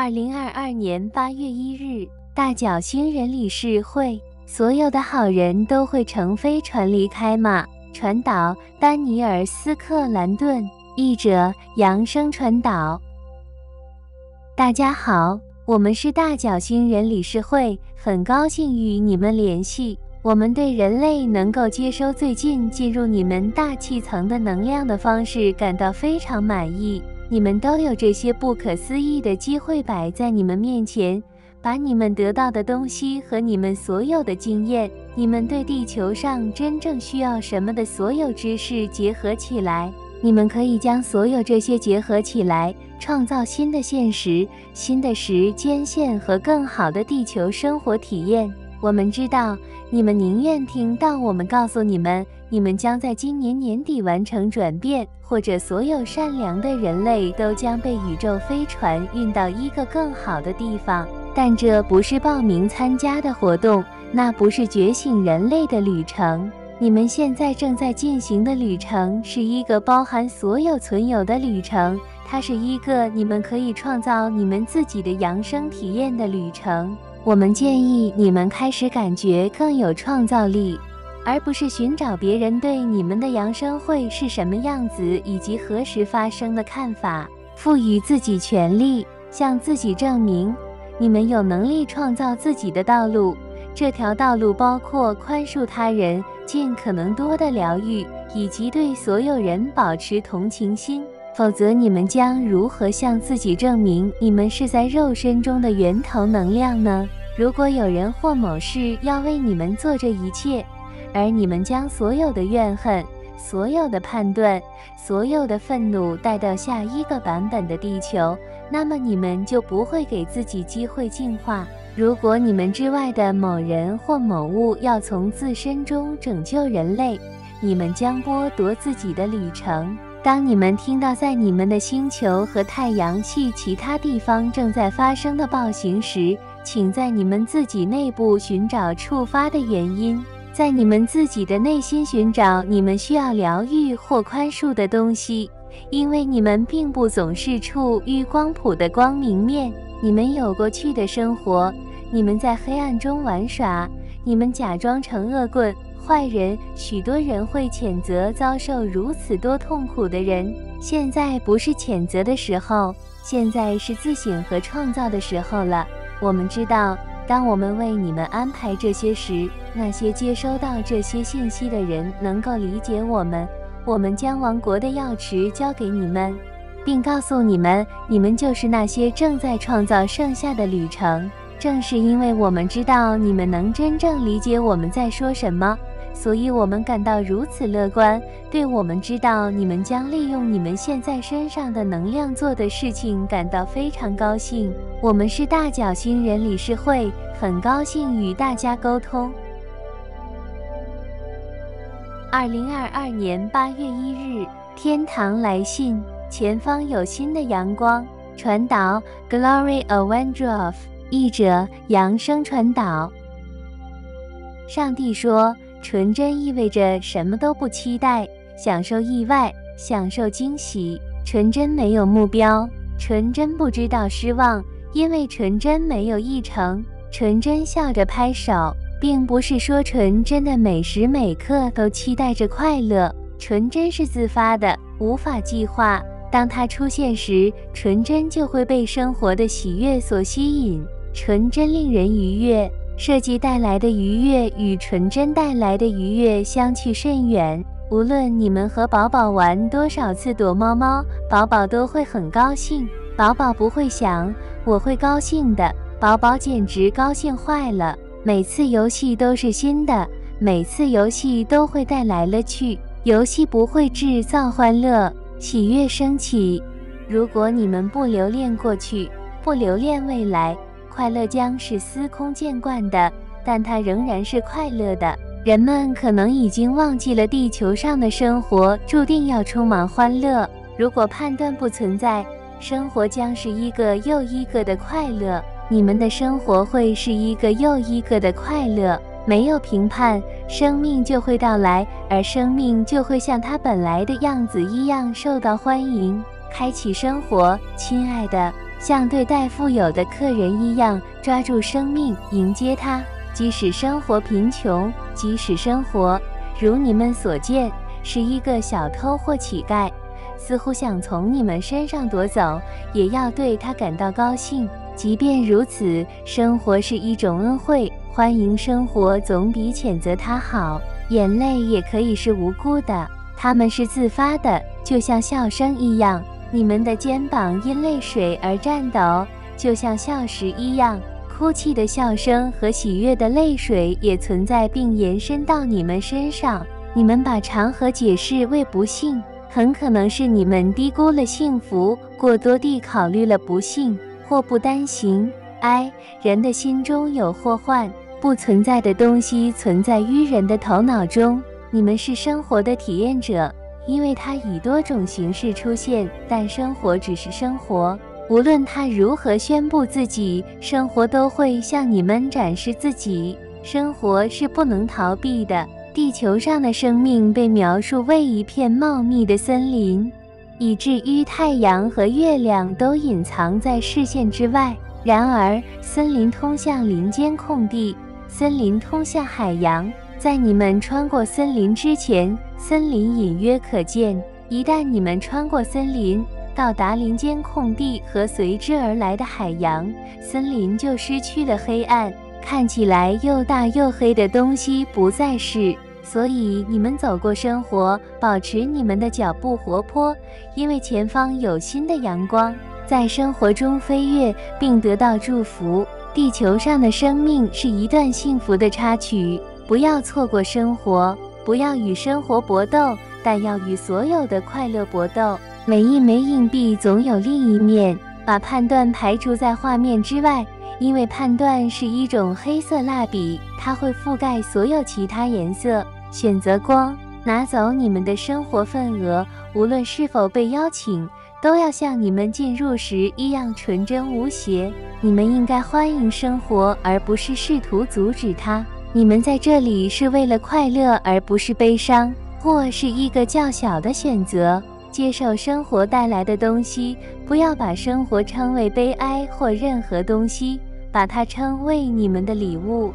二零二二年八月一日，大角星人理事会，所有的好人都会乘飞船离开吗？传导：丹尼尔斯克兰顿，译者：扬声传导。大家好，我们是大角星人理事会，很高兴与你们联系。我们对人类能够接收最近进入你们大气层的能量的方式感到非常满意。你们都有这些不可思议的机会摆在你们面前，把你们得到的东西和你们所有的经验，你们对地球上真正需要什么的所有知识结合起来。你们可以将所有这些结合起来，创造新的现实、新的时间线和更好的地球生活体验。我们知道，你们宁愿听到我们告诉你们。你们将在今年年底完成转变，或者所有善良的人类都将被宇宙飞船运到一个更好的地方。但这不是报名参加的活动，那不是觉醒人类的旅程。你们现在正在进行的旅程是一个包含所有存有的旅程，它是一个你们可以创造你们自己的扬声体验的旅程。我们建议你们开始感觉更有创造力。而不是寻找别人对你们的扬声会是什么样子以及何时发生的看法，赋予自己权利，向自己证明你们有能力创造自己的道路。这条道路包括宽恕他人、尽可能多的疗愈，以及对所有人保持同情心。否则，你们将如何向自己证明你们是在肉身中的源头能量呢？如果有人或某事要为你们做这一切，而你们将所有的怨恨、所有的判断、所有的愤怒带到下一个版本的地球，那么你们就不会给自己机会进化。如果你们之外的某人或某物要从自身中拯救人类，你们将剥夺自己的旅程。当你们听到在你们的星球和太阳系其他地方正在发生的暴行时，请在你们自己内部寻找触发的原因。在你们自己的内心寻找你们需要疗愈或宽恕的东西，因为你们并不总是处于光谱的光明面。你们有过去的生活，你们在黑暗中玩耍，你们假装成恶棍、坏人。许多人会谴责遭受如此多痛苦的人。现在不是谴责的时候，现在是自省和创造的时候了。我们知道。当我们为你们安排这些时，那些接收到这些信息的人能够理解我们。我们将王国的钥匙交给你们，并告诉你们，你们就是那些正在创造剩下的旅程。正是因为我们知道你们能真正理解我们在说什么。所以我们感到如此乐观，对我们知道你们将利用你们现在身上的能量做的事情感到非常高兴。我们是大角星人理事会，很高兴与大家沟通。二零二二年八月一日，天堂来信，前方有新的阳光。传导：Glory Avendrov，译者：扬声传导。上帝说。纯真意味着什么都不期待，享受意外，享受惊喜。纯真没有目标，纯真不知道失望，因为纯真没有议程。纯真笑着拍手，并不是说纯真的每时每刻都期待着快乐。纯真是自发的，无法计划。当它出现时，纯真就会被生活的喜悦所吸引。纯真令人愉悦。设计带来的愉悦与纯真带来的愉悦相去甚远。无论你们和宝宝玩多少次躲猫猫，宝宝都会很高兴。宝宝不会想我会高兴的，宝宝简直高兴坏了。每次游戏都是新的，每次游戏都会带来乐趣。游戏不会制造欢乐、喜悦升起。如果你们不留恋过去，不留恋未来。快乐将是司空见惯的，但它仍然是快乐的。人们可能已经忘记了地球上的生活注定要充满欢乐。如果判断不存在，生活将是一个又一个的快乐。你们的生活会是一个又一个的快乐。没有评判，生命就会到来，而生命就会像它本来的样子一样受到欢迎。开启生活，亲爱的。像对待富有的客人一样，抓住生命，迎接它。即使生活贫穷，即使生活如你们所见是一个小偷或乞丐，似乎想从你们身上夺走，也要对他感到高兴。即便如此，生活是一种恩惠，欢迎生活总比谴责它好。眼泪也可以是无辜的，它们是自发的，就像笑声一样。你们的肩膀因泪水而颤抖，就像笑时一样。哭泣的笑声和喜悦的泪水也存在并延伸到你们身上。你们把长河解释为不幸，很可能是你们低估了幸福，过多地考虑了不幸。祸不单行，唉，人的心中有祸患，不存在的东西存在于人的头脑中。你们是生活的体验者，因为它以多种形式出现，但生活只是生活。无论他如何宣布自己，生活都会向你们展示自己。生活是不能逃避的。地球上的生命被描述为一片茂密的森林。以至于太阳和月亮都隐藏在视线之外。然而，森林通向林间空地，森林通向海洋。在你们穿过森林之前，森林隐约可见。一旦你们穿过森林，到达林间空地和随之而来的海洋，森林就失去了黑暗。看起来又大又黑的东西不再是。所以你们走过生活，保持你们的脚步活泼，因为前方有新的阳光，在生活中飞跃并得到祝福。地球上的生命是一段幸福的插曲，不要错过生活，不要与生活搏斗，但要与所有的快乐搏斗。每一枚硬币总有另一面，把判断排除在画面之外。因为判断是一种黑色蜡笔，它会覆盖所有其他颜色。选择光，拿走你们的生活份额，无论是否被邀请，都要像你们进入时一样纯真无邪。你们应该欢迎生活，而不是试图阻止它。你们在这里是为了快乐，而不是悲伤，或是一个较小的选择。接受生活带来的东西，不要把生活称为悲哀或任何东西。把它称为你们的礼物。